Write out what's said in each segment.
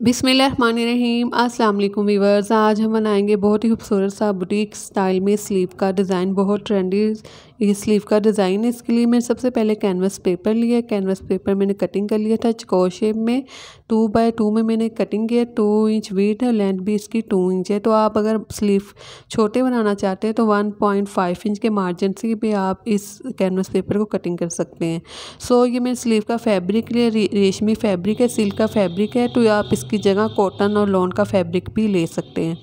बिसमीम अस्सलाम वीवर्स आज हम बनाएँगे बहुत ही खूबसूरत सा बुटीक स्टाइल में स्लीव का डिज़ाइन। बहुत ट्रेंडी ये स्लीव का डिज़ाइन है, इसके लिए मैंने सबसे पहले कैनवस पेपर लिया कैनवस पेपर मैंने कटिंग कर लिया था चकोर शेप में। टू बाय टू में मैंने कटिंग किया टू इंच वीट है लेंथ भी इसकी टू इंच है। तो आप अगर स्लीव छोटे बनाना चाहते हैं तो वन पॉइंट फाइव इंच के मार्जिन से भी आप इस कैनवस पेपर को कटिंग कर सकते हैं। सो ये मेरे स्लीव का फैब्रिक लिया रेशमी फैब्रिक है सिल्क का फैब्रिक है। तो आप इसकी जगह कॉटन और लोन का फैब्रिक भी ले सकते हैं।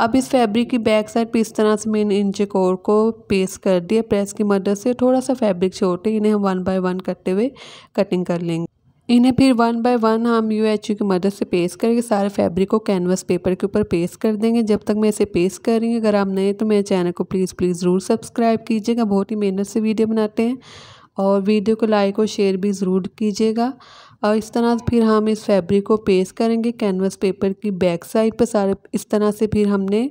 अब इस फैब्रिक की बैक साइड पे इस तरह से मैंने इन चकोर को पेस्ट कर दिया। प्रेस की मदद से थोड़ा सा फैब्रिक छोटे इन्हें हम वन बाय वन करते हुए कटिंग कर लेंगे। इन्हें फिर वन बाय वन हम यू एच यू की मदद से पेस्ट करके सारे फैब्रिक को कैनवस पेपर के ऊपर पेस्ट कर देंगे। जब तक मैं इसे पेस्ट कर रही हूँ अगर आप नए तो मेरे चैनल को प्लीज़ प्लीज़ ज़रूर सब्सक्राइब कीजिएगा। बहुत ही मेहनत से वीडियो बनाते हैं। और वीडियो को लाइक और शेयर भी ज़रूर कीजिएगा। और इस तरह फिर हम इस फैब्रिक को पेस्ट करेंगे कैनवस पेपर की बैक साइड पर सारे, इस तरह से फिर हमने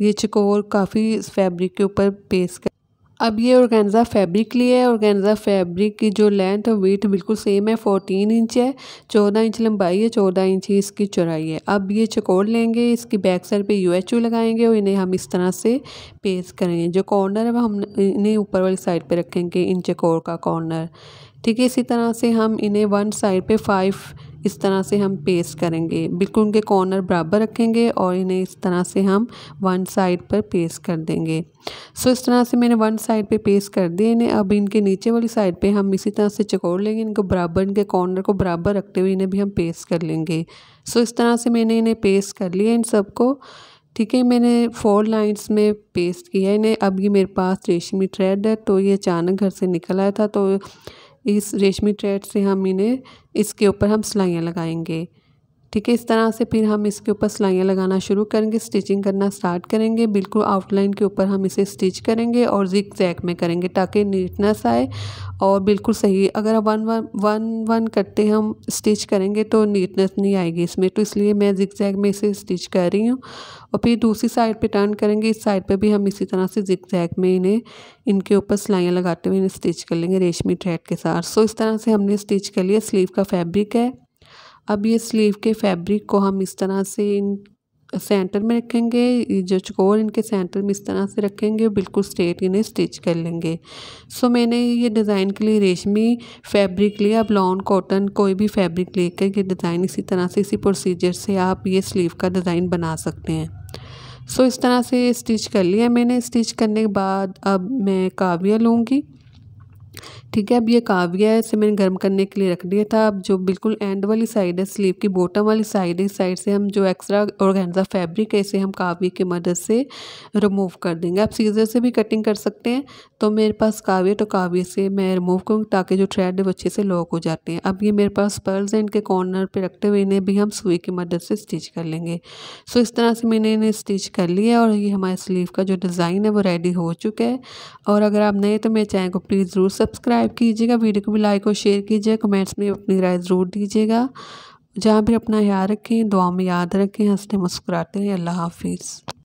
ये चकोर काफ़ी फैब्रिक के ऊपर पेस्ट कर अब ये ऑर्गेन्जा फैब्रिक लिया है। ऑर्गेन्जा फैब्रिक की जो लेंथ और वेट बिल्कुल सेम है फोर्टीन इंच है, चौदह इंच लंबाई है, चौदह इंच ही इसकी चौड़ाई है। अब ये चकोर लेंगे, इसकी बैक साइड पे यू एच यू लगाएँगे और इन्हें हम इस तरह से पेस्ट करेंगे। जो कॉर्नर है वह हम इन्हें ऊपर वाली साइड पे रखेंगे, इन चकोर का कॉर्नर ठीक है, इसी तरह से हम इन्हें वन साइड पर फाइव इस तरह से हम पेस्ट करेंगे। बिल्कुल उनके कॉर्नर बराबर रखेंगे और इन्हें इस तरह से हम वन साइड पर पेस्ट कर देंगे। सो इस तरह से मैंने वन साइड पे पेस्ट कर दिए इन्हें। अब इनके नीचे वाली साइड पे हम इसी तरह से चकोर लेंगे। इनको बराबर, इनके कॉर्नर को बराबर रखते हुए इन्हें भी हम पेस्ट कर लेंगे। सो इस तरह से मैंने इन्हें पेस्ट कर लिया इन सबको। ठीक है, मैंने फोर लाइंस में पेस्ट किया इन्हें। अब ये मेरे पास रेशमी थ्रेड है तो ये अचानक घर से निकल आया था तो इस रेशमी थ्रेड से हम इन्हें इसके ऊपर हम सिलाइयाँ लगाएँगे। ठीक है, इस तरह से फिर हम इसके ऊपर सिलाइयाँ लगाना शुरू करेंगे, स्टिचिंग करना स्टार्ट करेंगे, बिल्कुल आउटलाइन के ऊपर हम इसे स्टिच करेंगे और जिक जैक में करेंगे ताकि नीटनेस आए और बिल्कुल सही, अगर वन वन वन वन करते हम स्टिच करेंगे तो नीटनेस नहीं आएगी इसमें तो इसलिए मैं जिक जैक में इसे स्टिच कर रही हूँ और फिर दूसरी साइड पर टर्न करेंगे, इस साइड पर भी हम इसी तरह से जिक जैक में इन्हें, इनके ऊपर सिलाइयाँ लगाते हुए इन्हें स्टिच कर लेंगे रेशमी थ्रेड के साथ। सो, इस तरह से हमने स्टिच कर लिया, स्लीव का फैब्रिक है। अब ये स्लीव के फैब्रिक को हम इस तरह से इन सेंटर में रखेंगे, जो चकोर इनके सेंटर में इस तरह से रखेंगे, बिल्कुल स्ट्रेट इन्हें स्टिच कर लेंगे। सो मैंने ये डिज़ाइन के लिए रेशमी फैब्रिक लिया, अब लॉन कॉटन कोई भी फैब्रिक लेकर ये डिज़ाइन इसी तरह से, इसी प्रोसीजर से आप ये स्लीव का डिज़ाइन बना सकते हैं। सो इस तरह से स्टिच कर लिया मैंने। स्टिच करने के बाद अब मैं काविया लूँगी। ठीक है, अब ये काविया है, इसे मैंने गर्म करने के लिए रख दिया था। अब जो बिल्कुल एंड वाली साइड है स्लीव की बॉटम वाली साइड है, इस साइड से हम जो एक्स्ट्रा ऑर्गेन्जा फैब्रिक है, इसे हम काव्य की मदद से रिमूव कर देंगे। आप सीजर से भी कटिंग कर सकते हैं तो मेरे पास काव्य तो काव्य से मैं रिमूव करूँ ताकि जो थ्रेड है, वो अच्छे से लॉक हो जाते हैं। अब ये मेरे पास पर्ल्स हैं, इनके कॉर्नर पर रखते हुए इन्हें भी हम सुई की मदद से स्टिच कर लेंगे। सो इस तरह से मैंने इन्हें स्टिच कर लिया और ये हमारे स्लीव का जो डिज़ाइन है, वो रेडी हो चुका है। और अगर आप नए तो मेरे चैनल को प्लीज़ ज़रूर सब्सक्राइब कीजिएगा, वीडियो को भी लाइक और शेयर कीजिएगा कमेंट्स में अपनी राय ज़रूर दीजिएगा। जहाँ भी अपना याद रखें दुआ में याद रखें, हँसते मुस्कुराते हैं अल्लाह हाफिज़।